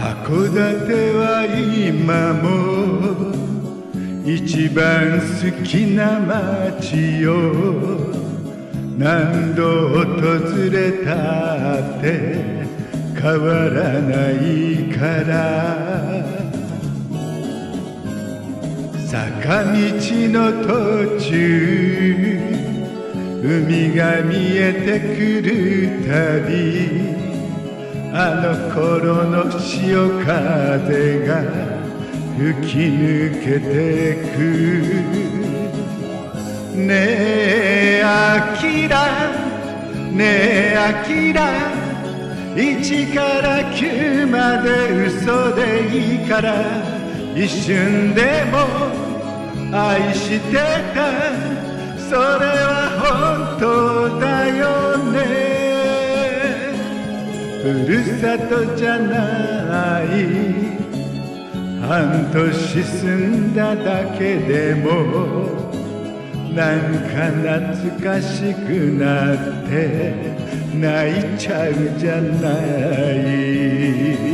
函館は今も一番好きな街よ何度訪れたって変わらないから。坂道の途中海が見えてくるたびあの頃の潮風が吹き抜けてく。ねえあきらねえあきら1から9まで嘘でいいから。一瞬でも愛してた。それふるさとじゃない。半年住んだだけでもなんか懐かしくなって泣いちゃうじゃない。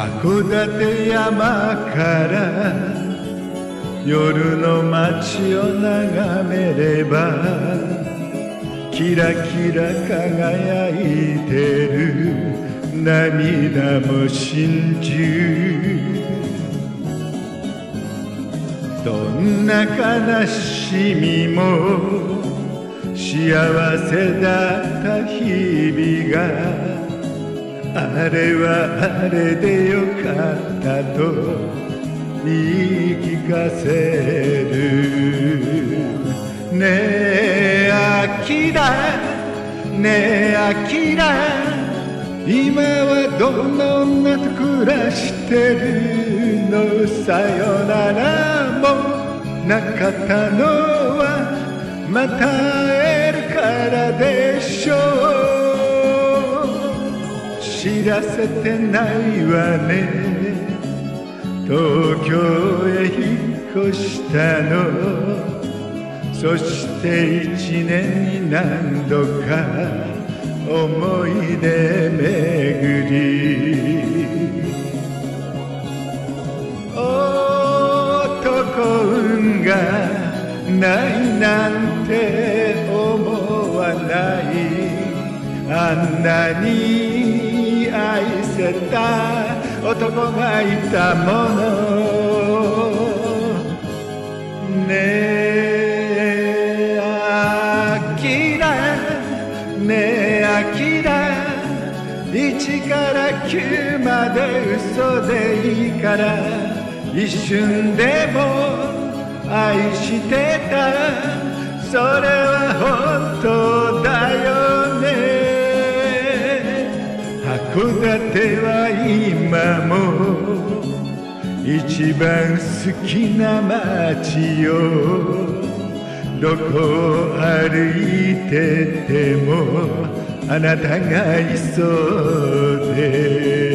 函館山から夜の街を眺めればキラキラ輝いてる。涙も真珠どんな悲しみも幸せだった日々があれはあれでよかったと言い聞かせる。ねえあきらねえあきら今はどんな女と暮らしてるの？さよならもなかったのはまた知らせてないわね。東京へ引っ越したの。そして一年に何度か思い出巡り。男運がないなんて思んなに愛せた男がいたもの。ねえあきらねえあきら1から9まで嘘でいいから。一瞬でも愛してた。それはさては今も。一番好きな街よどこを歩いててもあなたがいそうで。